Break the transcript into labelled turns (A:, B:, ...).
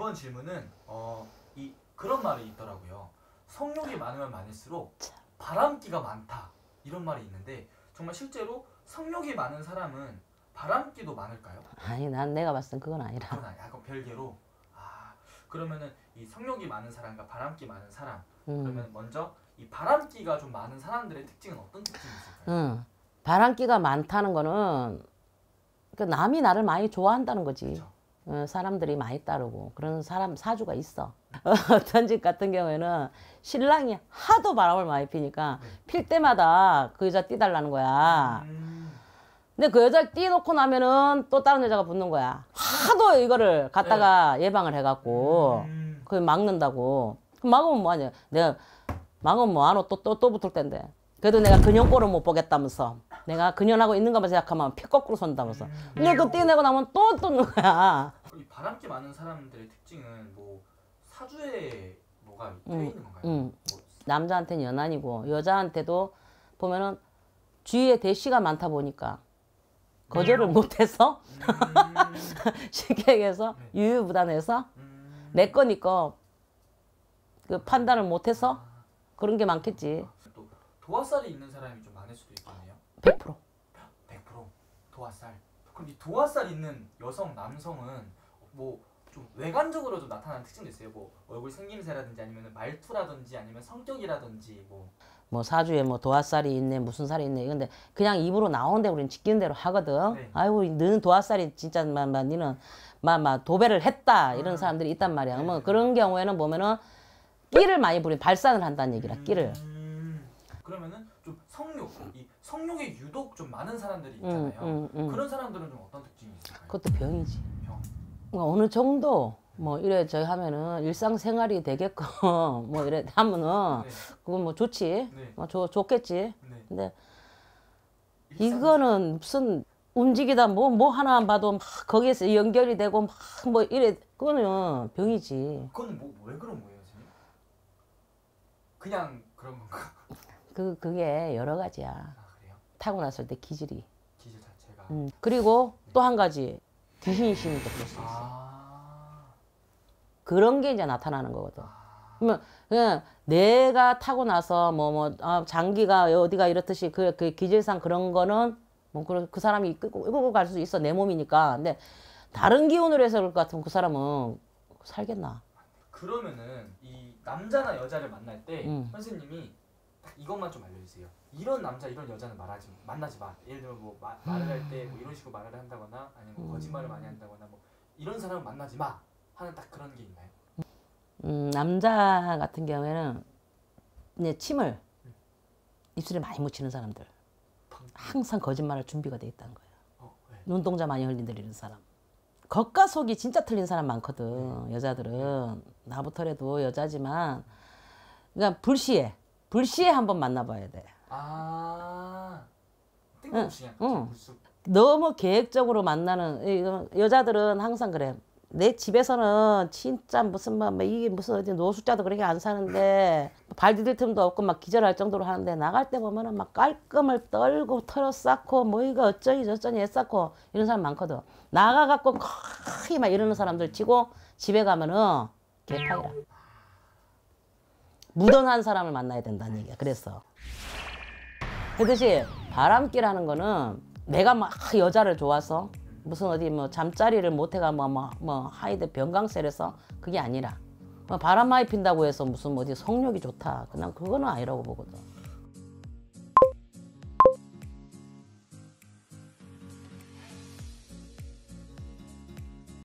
A: 이번 질문은 어, 이 그런 말이 있더라고요. 성욕이 많으면 많을수록 바람기가 많다 이런 말이 있는데 정말 실제로 성욕이 많은 사람은 바람기도 많을까요?
B: 아니 난 내가 봤을 땐 그건 아니라
A: 그건 아니 약간 별개로 아 그러면은 이 성욕이 많은 사람과 바람기 많은 사람
B: 음.
A: 그러면 먼저 이 바람기가 좀 많은 사람들의 특징은 어떤 특징이 있을까요?
B: 응. 바람기가 많다는 거는 그 남이 나를 많이 좋아한다는 거지. 어, 사람들이 많이 따르고 그런 사람 사주가 있어. 어떤 집 같은 경우에는 신랑이 하도 바람을 많이 피니까
A: 네.
B: 필 때마다 그 여자 띄달라는 거야.
A: 음,
B: 근데 그 여자 띄놓고 나면은 또 다른 여자가 붙는 거야. 하도 이거를 갖다가 예방을 해갖고
A: 음,
B: 그 막는다고. 그럼 막으면 뭐하냐. 내가 막으면 뭐하노 또, 또, 또 붙을 텐데. 그래도 내가 그년꼴을 못 보겠다면서. 내가 그년하고 있는 것만 생각하면 피 거꾸로 선다면서. 근데 그 띄내고 나면 또 뜯는 거야.
A: 이 바람기 많은 사람들의 특징은 뭐 사주에 뭐가 되어
B: 음,
A: 있는 건가요?
B: 음.
A: 뭐,
B: 남자한테는 연한이고 여자한테도 보면은 주위에 대시가 많다 보니까 거절을 못해서
A: 음,
B: 쉽게 얘기해서 유유부단해서
A: 음,
B: 내 거니까 그 판단을 못해서 그런 게 많겠지.
A: 또 도화살이 있는 사람이 좀 많을 수도 있겠네요.
B: 100%.
A: 100% 도화살. 그럼 이 도화살 있는 여성, 남성은 뭐 좀 외관적으로 좀 나타나는 특징도 있어요. 뭐 얼굴 생김새라든지 아니면 말투라든지 아니면 성격이라든지 뭐
B: 뭐 사주에 뭐 도화살이 있네 무슨 살이 있네 근데 그냥 입으로 나오는데 우리는 지키는 대로 하거든.
A: 네.
B: 아이고 너는 도화살이 진짜 막막 니는 막막 도배를 했다 이런
A: 음.
B: 사람들이 있단 말이야.
A: 네,
B: 뭐
A: 네.
B: 그런 경우에는 보면은 끼를 많이 부린 발산을 한다는 얘기라 끼를.
A: 음, 그러면은 좀 성욕, 이 성욕이 유독 좀 많은 사람들이
B: 음,
A: 있잖아요.
B: 음, 음.
A: 그런 사람들은 좀 어떤 특징이 있을까요?
B: 그것도 병이지.
A: 병.
B: 뭐 어느 정도 뭐 이래 저희 하면은 일상생활이 되게끔 뭐 이래 하면은
A: 네,
B: 그건 뭐 좋지.
A: 네,
B: 뭐 좋, 좋겠지.
A: 네.
B: 근데
A: 일상-
B: 이거는 무슨 움직이다 뭐뭐 하나 봐도 막 거기에서 연결이 되고 막 뭐 이래 그거는 병이지.
A: 그건 뭐왜 그런 거예요, 선생님? 그냥 그런 건가?
B: 그 그게 여러 가지야.
A: 아 그래요?
B: 타고 났을 때 기질이.
A: 기질 자체가.
B: 음. 그리고 또한 가지 귀신 신이 또볼수 있어.
A: 아,
B: 그런 게 이제 나타나는 거거든.
A: 아,
B: 그러면 그냥 내가 타고 나서 뭐뭐 아, 장기가 어디가 이렇듯이 그, 그 기질상 그런 거는 뭐 그 그 사람이 끌고 끌고 갈 수 있어 내 몸이니까. 근데 다른 기운으로 해서 그럴 것 같으면 그 사람은 살겠나?
A: 그러면은 이 남자나 여자를 만날 때
B: 음.
A: 선생님이 딱 이것만 좀 알려주세요. 이런 남자 이런 여자는 말하지 만나지 마. 예를 들면 뭐 마- 말을 할 때 뭐 이런 식으로 말을 한다거나 아니면 뭐 거짓말을 많이 한다거나 뭐 이런 사람은 만나지 마 하는 딱 그런 게 있나요?
B: 음, 남자 같은 경우에는 이제 침을 입술에 많이 묻히는 사람들 항상 거짓말할 준비가 돼 있다는 거예요.
A: 어, 네.
B: 눈동자 많이 흘린다는 사람. 겉과 속이 진짜 틀린 사람 많거든. 여자들은 나부터라도 여자지만 그러니까 불시에 불시에 한번 만나봐야 돼.
A: 아, 뜬금없이
B: 응.
A: 불쑥.
B: 너무 계획적으로 만나는 여자들은 항상 그래. 내 집에서는 진짜 무슨 막, 막 이게 무슨 어디 노숙자도 그렇게 안 사는데 발 디딜 틈도 없고 막 기절할 정도로 하는데 나갈 때 보면은 막 깔끔을 떨고 털어 쌓고 뭐 이거 어쩌니 저쩌니 애쌓고 이런 사람 많거든. 나가 갖고 거의 막 이러는 사람들 치고 집에 가면은 개파이라. 무던한 사람을 만나야 된다는 얘기야. 그래서 그듯이 바람기라는 거는 내가 막 여자를 좋아서 무슨 어디 뭐 잠자리를 못해가 뭐뭐 뭐 하이드 병강세라서 그게 아니라 뭐 바람 많이 핀다고 해서 무슨 어디 성욕이 좋다 그냥 그거는 아니라고 보거든.